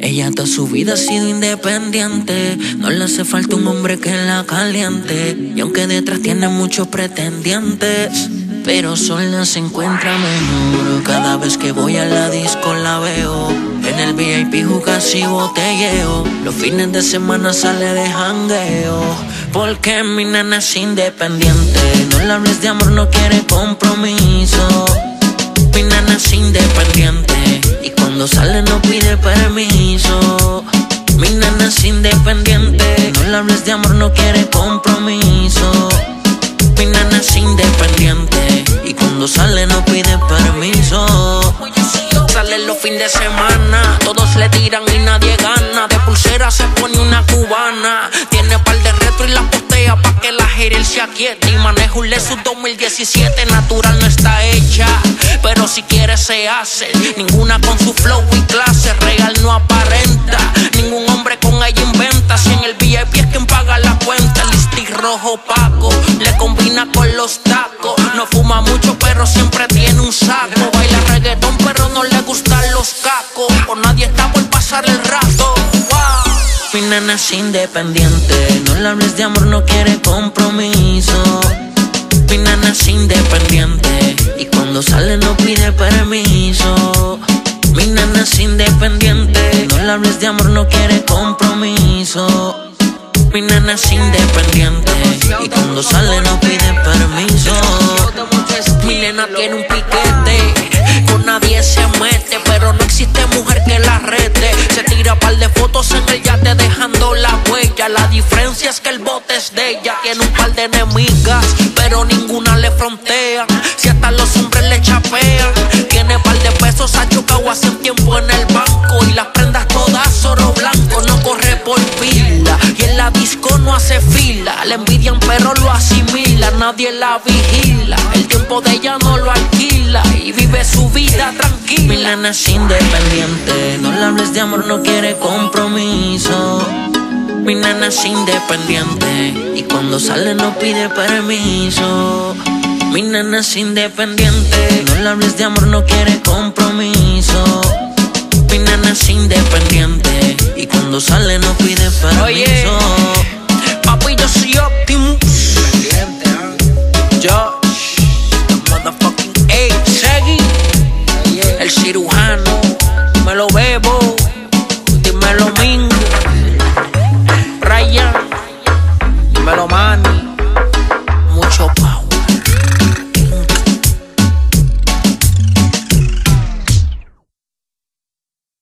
Ella toda su vida ha sido independiente. No le hace falta un hombre que la caliente. Y aunque detrás tiene muchos pretendientes. Pero sola se encuentra mejor. Cada vez que voy a la disco la veo. En el VIP jugas y botelleo. Los fines de semana sale de jangueo. Porque mi nena es independiente. No le hables de amor, no quiere compromiso. Mi nena es independiente. Y cuando sale no pide Mi nena es independiente. No le hables de amor, no quiere compromiso. Mi nena es independiente. Y cuando sale no pide permiso. Sale los fines de semana, todos le tiran y nadie gana. De pulsera se pone una cubana. Tiene par de retro y la postea pa' que la geril se aquiete. Y maneja un Lexus 2017, natural no está hecha. Se hace. Ninguna con su flow y clase, real no aparenta. Ningún hombre con ella inventa. Si en el VIP es quien paga la cuenta. El rojo opaco, le combina con los tacos. No fuma mucho, pero siempre tiene un saco. Baila reggaetón, pero no le gustan los cacos. Por nadie está por pasar el rato. Mi nena es independiente. No le hables de amor, no quiere compromiso. Mi nena es independiente. Cuando sale no pide permiso. Mi nena es independiente. No le hables de amor, no quiere compromiso. Mi nena es independiente. Y cuando sale no pide permiso. Mi nena tiene un piquete. Con nadie se mete. Pero no existe mujer que la rete. Se tira par de fotos en el yate dejando la huella. La diferencia es que el bote es de ella. Tiene un par de enemigas. Pero ninguna le frontean. Si hace fila. Le envidian pero lo asimila. Nadie la vigila. El tiempo de ella no lo alquila. Y vive su vida tranquila. Mi nena es independiente. No le hables de amor, no quiere compromiso. Mi nena es independiente. Y cuando sale no pide permiso. Mi nena es independiente. No le hables de amor, no quiere compromiso. Mi nena es independiente. Y cuando sale no pide permiso. Oye.